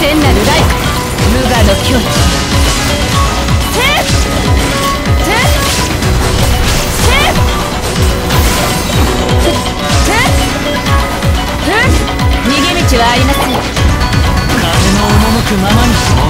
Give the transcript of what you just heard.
聖なるラ雷無我の境地。逃げ道はありません風の赴くままに